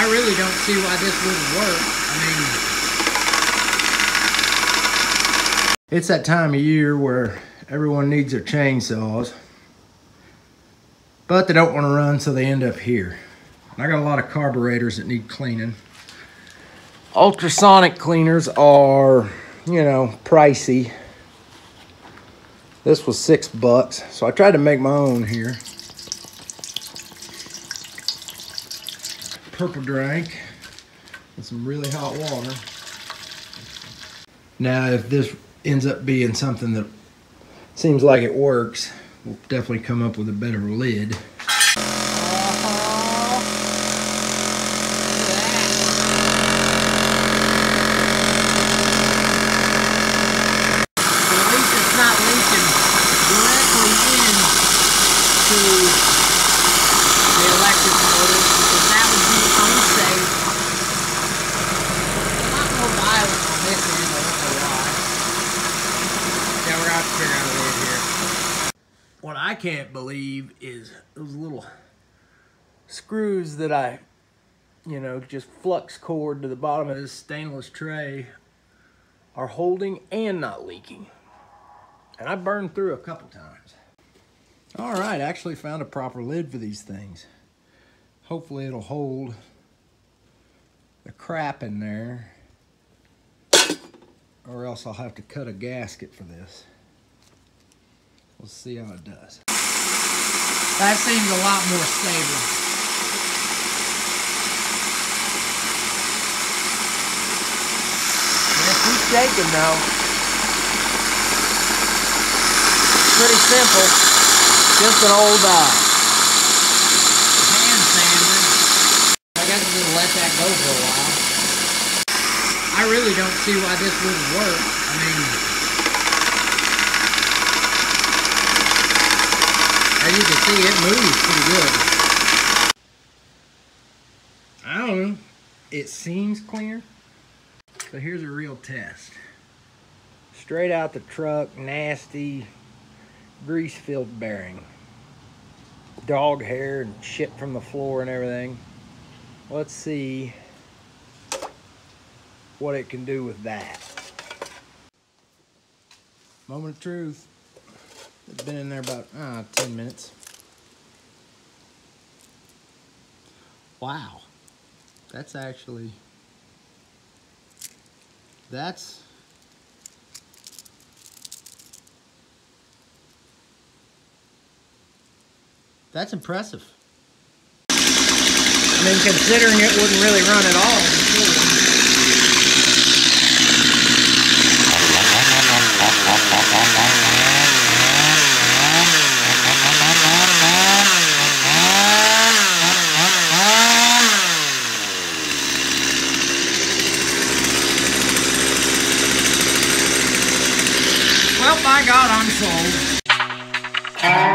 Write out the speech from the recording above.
I really don't see why this wouldn't work. I mean, It's that time of year where everyone needs their chainsaws, but they don't want to run, so they end up here. I got a lot of carburetors that need cleaning. Ultrasonic cleaners are, you know, pricey. This was six bucks, so I tried to make my own here. Purple drink and some really hot water. Now, if this ends up being something that seems like it works, we'll definitely come up with a better lid. at least it's not leaking directly into the electric motor because that would be unsafe. A lot more violent on this end, I don't know why. Lid here. What I can't believe is those little screws that I, you know, just flux cored to the bottom of this stainless tray are holding and not leaking. And I burned through a couple times. All right, actually found a proper lid for these things. Hopefully it'll hold the crap in there or else I'll have to cut a gasket for this. We'll see how it does. That seems a lot more stable. Keep shaking now. Pretty simple. Just an old uh, hand sander. I guess I'm gonna let that go for a while. I really don't see why this wouldn't work. I mean, you can see, it moves pretty good. I don't know. It seems clear. But here's a real test. Straight out the truck, nasty, grease-filled bearing. Dog hair and shit from the floor and everything. Let's see what it can do with that. Moment of truth. It's been in there about ah, 10 minutes. Wow. That's actually that's that's impressive. I mean, considering it wouldn't really run at all. Well, by God, I'm sold.